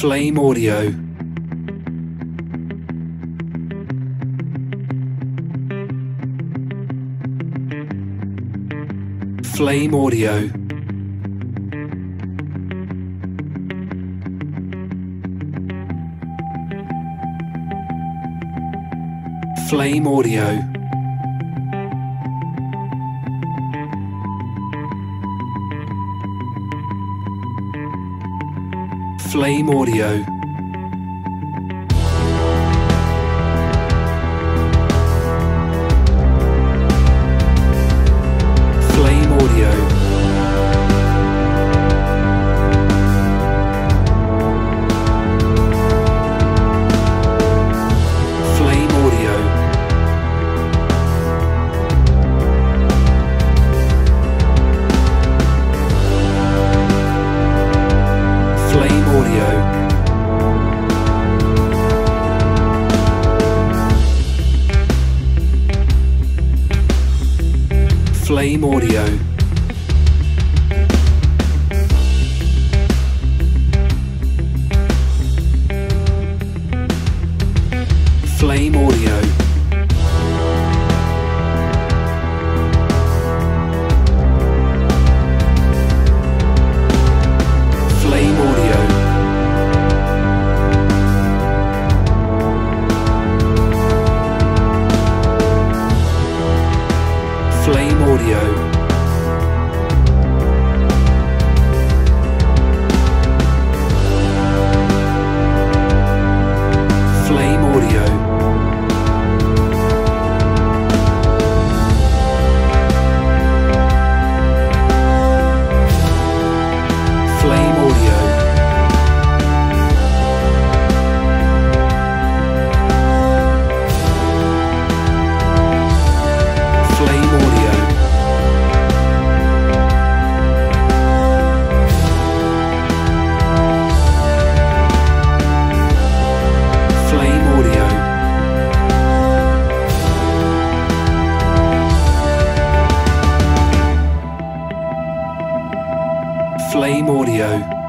Flame Audio. Flame Audio. Flame Audio. Flame Audio. Flame Audio. Flame Audio. Flame Audio. Flame Audio.